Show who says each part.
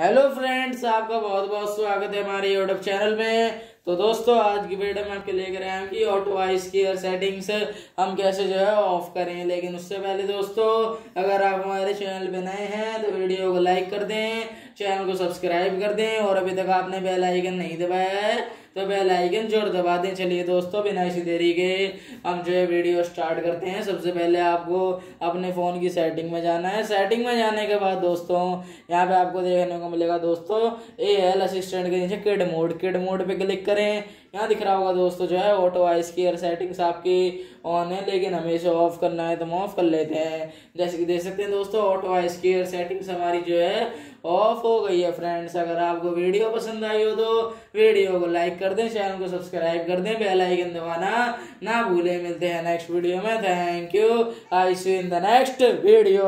Speaker 1: Hello friends, आपका बहुत बहुत स्वागत है हमारे यूट्यूब चैनल में तो दोस्तों, आज की वीडियो में आपके लेकर आए हैं कि ऑटो वॉइस की सेटिंग्स हम कैसे जो है ऑफ़ करें। लेकिन उससे पहले दोस्तों, अगर आप हमारे चैनल पे नए हैं तो वीडियो लाइक कर दें चैनल को सब्सक्राइब कर दें और अभी तक आपने बेल आइकन नहीं दबाया है तो बेल आइकन ज़ोर दबा दें। चलिए दोस्तों, बिना इसी देरी के हम जो है वीडियो स्टार्ट करते हैं। सबसे पहले आपको अपने फ़ोन की सेटिंग में जाना है। सेटिंग में जाने के बाद दोस्तों, यहाँ पे आपको देखने को मिलेगा दोस्तों ए एल असिस्टेंट के नीचे किड मोड किड मोड पे क्लिक करें। यहाँ दिख रहा होगा दोस्तों, जो है ऑटो आइस की सेटिंग्स आपकी ऑन है, लेकिन हमें इसे ऑफ़ करना है तो हम ऑफ़ कर लेते हैं। जैसे कि देख सकते हैं दोस्तों ऑटो आइस की सेटिंग्स हमारी जो है ऑफ़ हो गई है फ्रेंड्स अगर आपको वीडियो पसंद आई हो तो वीडियो को लाइक कर दें चैनल को सब्सक्राइब कर दें बेल आइकन दबाना ना भूले. मिलते हैं नेक्स्ट वीडियो में. Thank you I see in the next video